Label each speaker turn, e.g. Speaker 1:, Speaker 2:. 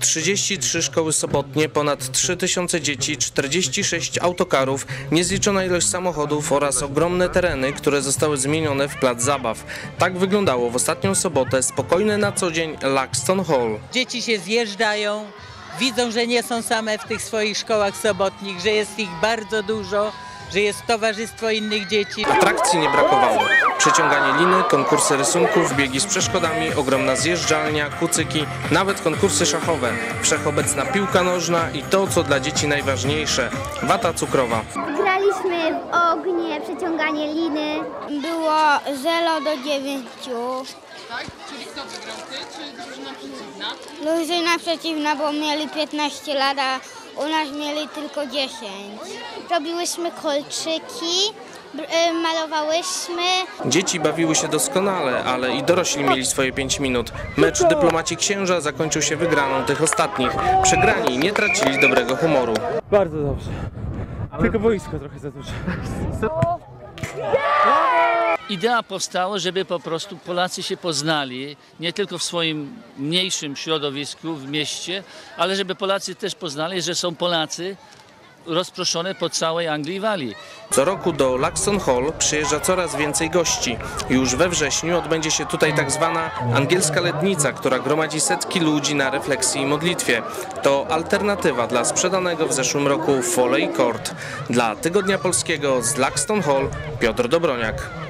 Speaker 1: 33 szkoły sobotnie, ponad 3000 dzieci, 46 autokarów, niezliczona ilość samochodów oraz ogromne tereny, które zostały zmienione w plac zabaw. Tak wyglądało w ostatnią sobotę spokojne na co dzień Laxton Hall.
Speaker 2: Dzieci się zjeżdżają, widzą, że nie są same w tych swoich szkołach sobotnich, że jest ich bardzo dużo, że jest towarzystwo innych dzieci.
Speaker 1: Atrakcji nie brakowało. Przeciąganie liny, konkursy rysunków, biegi z przeszkodami, ogromna zjeżdżalnia, kucyki, nawet konkursy szachowe, wszechobecna piłka nożna i to, co dla dzieci najważniejsze, wata cukrowa.
Speaker 3: Graliśmy w ognie, przeciąganie liny.
Speaker 4: Było 0 do 9.
Speaker 5: Tak? Czyli kto wygrał, przeciwna?
Speaker 4: Drużyna przeciwna, bo mieli 15 lat, a u nas mieli tylko 10.
Speaker 3: Robiłyśmy kolczyki, y, malowałyśmy.
Speaker 1: Dzieci bawiły się doskonale, ale i dorośli mieli swoje 5 minut. Mecz dyplomaci księża zakończył się wygraną tych ostatnich. Przegrani nie tracili dobrego humoru.
Speaker 6: Bardzo dobrze. Tylko boisko trochę za duże.
Speaker 7: Idea powstała, żeby po prostu Polacy się poznali, nie tylko w swoim mniejszym środowisku, w mieście, ale żeby Polacy też poznali, że są Polacy rozproszone po całej Anglii i Walii.
Speaker 1: Co roku do Laxton Hall przyjeżdża coraz więcej gości. Już we wrześniu odbędzie się tutaj tak zwana angielska letnica, która gromadzi setki ludzi na refleksji i modlitwie. To alternatywa dla sprzedanego w zeszłym roku Foley Court. Dla Tygodnia Polskiego z Laxton Hall Piotr Dobroniak.